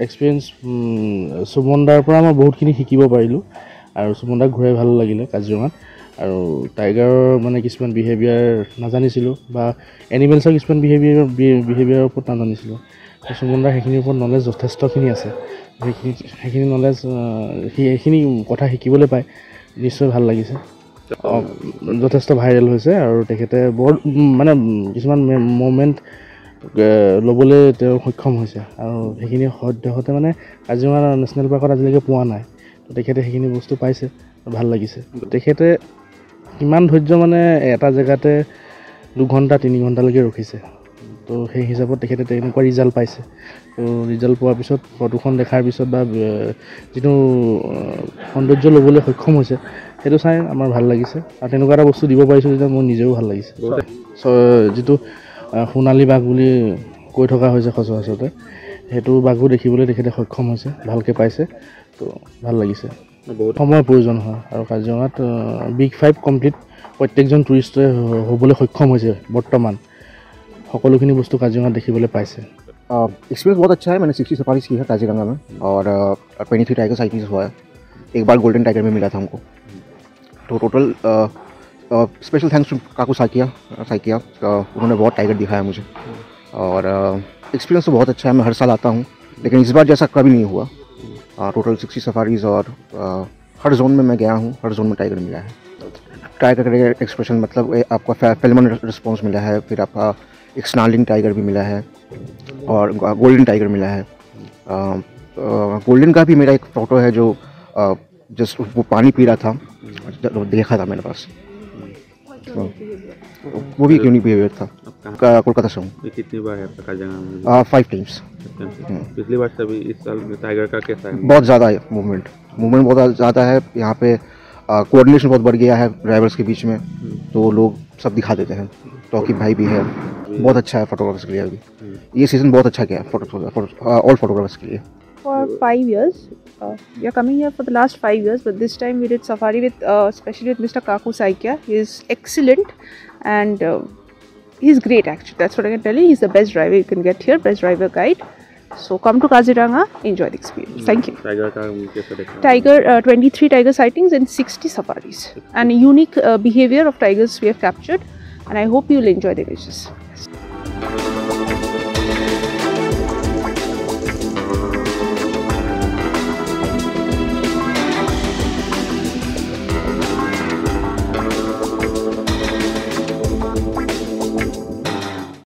Experience সুমনদাৰ পৰা মই বহুতখিনি শিকিব পাৰিলোঁ আৰু সুমনদাক ঘূৰাই ভাল লাগিলে কাজিৰঙাত। আৰু টাইগাৰৰ মানে কিছুমান বিহেভিয়াৰ নাজানিছিলোঁ বা এনিমেলছৰ কিছুমান বিহেভিয়াৰ বিহেভিয়াৰৰ ওপৰত নাজানিছিলোঁ। সুমনদাৰ সেইখিনিৰ ওপৰত নলেজ যথেষ্টখিনি আছে। সেইখিনি সেইখিনি নলেজ সেইখিনি কথা শিকিবলৈ পাই নিশ্চয় ভাল লাগিছে। যথেষ্ট ভাইৰেল হৈছে আৰু তেখেতে বৰ মানে কিছুমান মমেণ্ট ল'বলৈ তেওঁ সক্ষম হৈছে। আৰু সেইখিনি সদ্যহতে মানে কাজিৰঙা নেশ্যনেল পাৰ্কত আজিলৈকে পোৱা নাই। তো তেখেতে সেইখিনি বস্তু পাইছে ভাল লাগিছে। তেখেতে কিমান ধৈৰ্য মানে এটা জেগাতে দুঘণ্টা তিনি ঘণ্টালৈকে ৰখিছে। তো সেই হিচাপত তেখেতে তেনেকুৱা ৰিজাল্ট পাইছে। তো ৰিজাল্ট পোৱাৰ পিছত ফটোখন দেখাৰ পিছত বা যিটো সৌন্দৰ্য ল'বলৈ সক্ষম হৈছে সেইটো চাই আমাৰ ভাল লাগিছে। আৰু তেনেকুৱা এটা বস্তু দিব পাৰিছোঁ যেতিয়া মোৰ নিজেও ভাল লাগিছে। যিটো সোণালী বাঘ বুলি কৈ থকা হৈছে সচৰাচৰতে সেইটো বাঘো দেখিবলৈ তেখেতে সক্ষম হৈছে ভালকৈ পাইছে তো ভাল লাগিছে বহুত সময়ৰ প্ৰয়োজন হয় আৰু কাজিৰঙাত বিগ ফাইভ কমপ্লিট প্ৰত্যেকজন টুৰিষ্টে হ- হ'বলৈ সক্ষম হৈছে বৰ্তমান সকলোখিনি বস্তু কাজিৰঙাত দেখিবলৈ পাইছে एक्सपीरियंस बहुत अच्छा है मैंने सिक्सटी सफारीज की है काजीरंगा में और ट्वेंटी थ्री टाइगर साइकिल्स हुआ है एक बार गोल्डन टाइगर में मिला था हमको तो टोटल स्पेशल थैंक्स टू काकू साकिया साइकिया उन्होंने बहुत टाइगर दिखाया मुझे। और एक्सपीरियंस तो बहुत अच्छा है, मैं हर साल आता हूँ, लेकिन इस बार जैसा कभी नहीं हुआ। टोटल सिक्सटी सफारीज और हर जोन में मैं गया हूँ, हर जोन में टाइगर मिला है। टाइगर का एक्सप्रेशन मतलब आपका फिल्मन रिस्पॉन्स मिला है, फिर आपका एक स्नार्लिंग टाइगर भी मिला है, और गोल्डन टाइगर मिला है। गोल्डन का भी मेरा एक फ़ोटो है जो जस्ट वो पानी पी रहा था, देखा था मेरे पास वो भी एक यूनिक बिहेवियर था? कोलकाता से हूँ। कितनी बार है आपका फाइव टाइम्स पिछली बार से अभी इस साल टाइगर का कैसा है? बहुत ज़्यादा है मूवमेंट मूवमेंट बहुत ज़्यादा है। यहाँ पे कोऑर्डिनेशन बहुत बढ़ गया है ड्राइवर्स के बीच में। तो लोग सब दिखा देते हैं। टॉकी भाई भी है। बहुत अच्छा है फोटोग्राफर्स के लिए अभी। ये सीज़न बहुत अच्छा गया है फ़ोटो ऑल फोटोग्राफर्स के लिए। for five years. Uh, we are coming here for the last five years, but this time we did safari with, uh, especially with Mr. Kaku Saikia. He is excellent and uh, he's great actually. That's what I can tell you. He's the best driver you can get here, best driver guide. So come to Kaziranga, enjoy the experience. Thank you. Tiger, uh, 23 tiger sightings and 60 safaris. And unique uh, behavior of tigers we have captured. And I hope you'll enjoy the images.